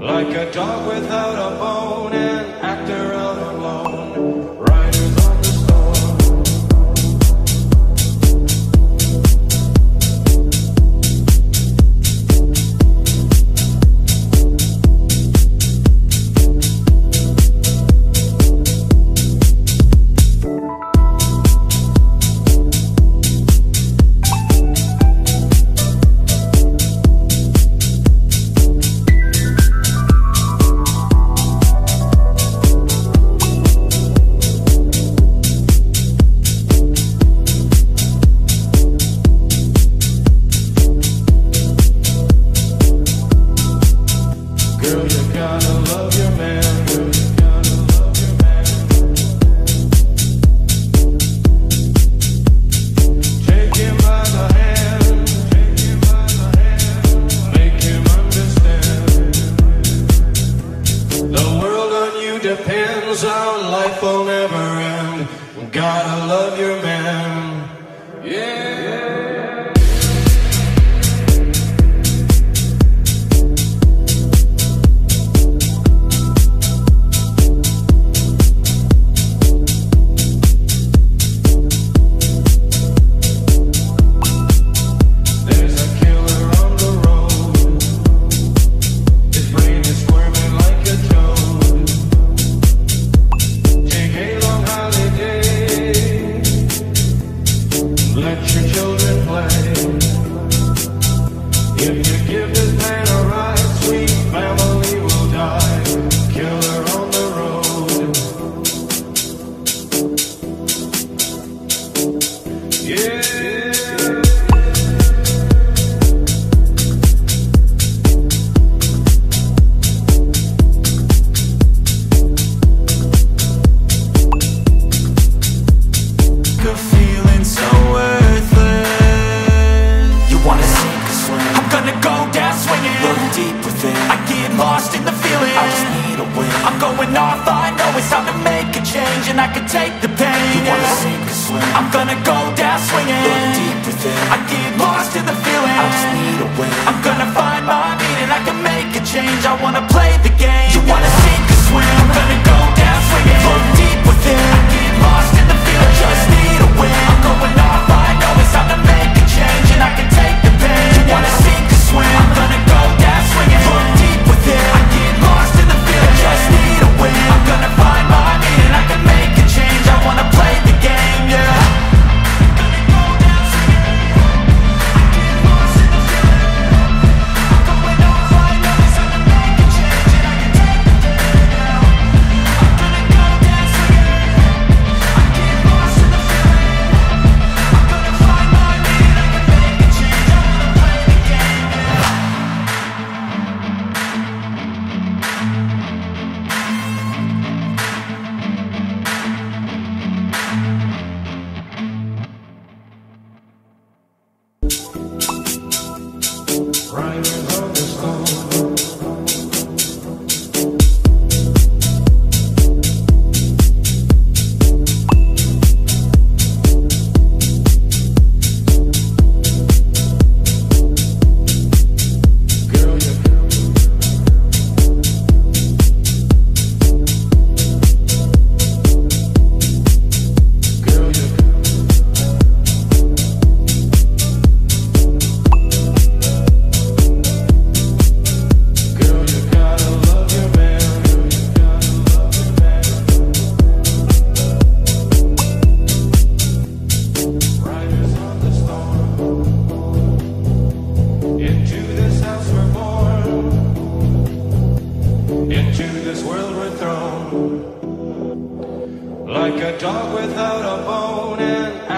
Like a dog without a bone, an actor gonna go down swinging. Look deep within I get lost in the feeling. I just need a win. I'm gonna find my meaning. I can make a change. I wanna play the game. You wanna see a bone and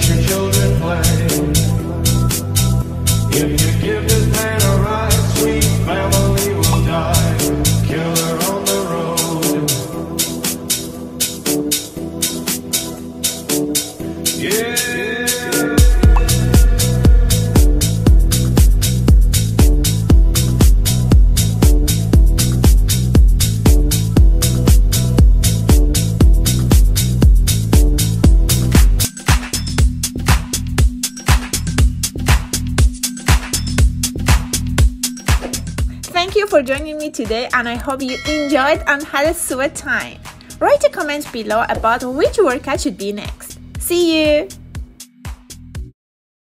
Take today, and I hope you enjoyed and had a sweet time. Write a comment below about which workout should be next. See you!